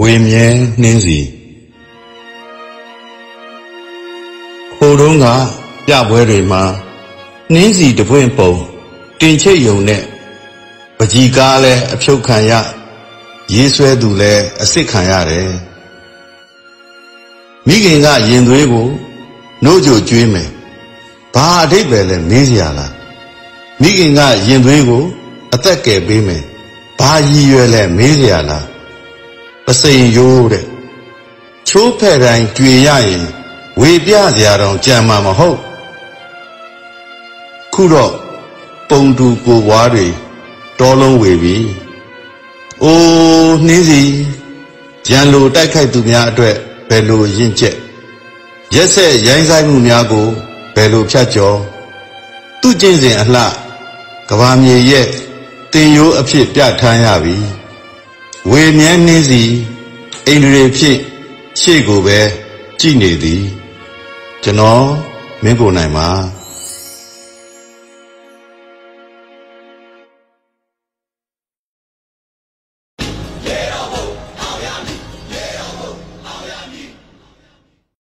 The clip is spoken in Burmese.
ဝေမြဲနှင်းစီဟိုတုန်းကပြပွဲတွေမှာနှင်းစီတပွင့်ပုံတင်ချိတ်ယုံနဲ့ပကြီးကားလဲအဖြုတ်ခံရရေးဆွဲသူလဲအစ်စ်ခံရတယ်မိခင်ကရင်သွေးကိုနှုတ်ကြကျွေးမယ်ဘာအဓိပ္ပာယ်လဲမေးစရာလားမိခင်ကရင်သွေးကို အသက်ကယ်ပေးမယ် ဘာရည်ရွယ်လဲမေးစရာလားပစိန်ရိုးတဲ့ချိုးဖဲ့တိုင်းကြွေရရင်ဝေပြစရာတော့ကြံမှာမဟုတ်ခုတော့ပုံတူကိုွားတွေတောလုံးဝေပြီအိုးနှင်းစီရန်လိုတိုက်ခိုက်သူများအတွက်ဘယ်လိုရင့်ကျက်ရက်ဆက်ရိုင်းဆိုင်မှုများကိုဘယ်လိုဖြတ်ကျော်သူကျင့်စဉ်အလှကဘာမြေရဲ့ တင်ရိုးအဖြစ်ပြဋ္ဌာန်းရပြီဝေမြဲနှင်းစီအိန္ဒြေဖြစ်ရှေ့ကိုပဲကြည်နေသည်ကျွန်တော်မင်းကိုနိုင်ပါ